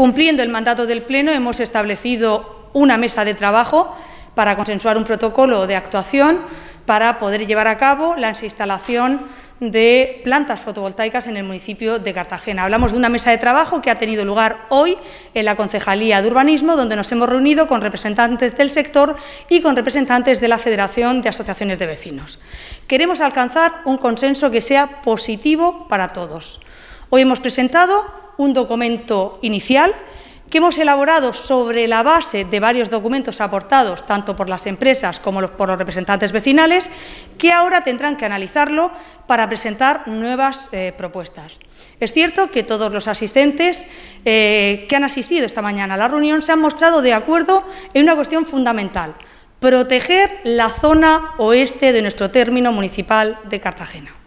Cumpliendo el mandato del Pleno, hemos establecido una mesa de trabajo para consensuar un protocolo de actuación para poder llevar a cabo la instalación de plantas fotovoltaicas en el municipio de Cartagena. Hablamos de una mesa de trabajo que ha tenido lugar hoy en la Concejalía de Urbanismo, donde nos hemos reunido con representantes del sector y con representantes de la Federación de Asociaciones de Vecinos. Queremos alcanzar un consenso que sea positivo para todos. Hoy hemos presentado un documento inicial que hemos elaborado sobre la base de varios documentos aportados tanto por las empresas como por los representantes vecinales, que ahora tendrán que analizarlo para presentar nuevas eh, propuestas. Es cierto que todos los asistentes eh, que han asistido esta mañana a la reunión se han mostrado de acuerdo en una cuestión fundamental, proteger la zona oeste de nuestro término municipal de Cartagena.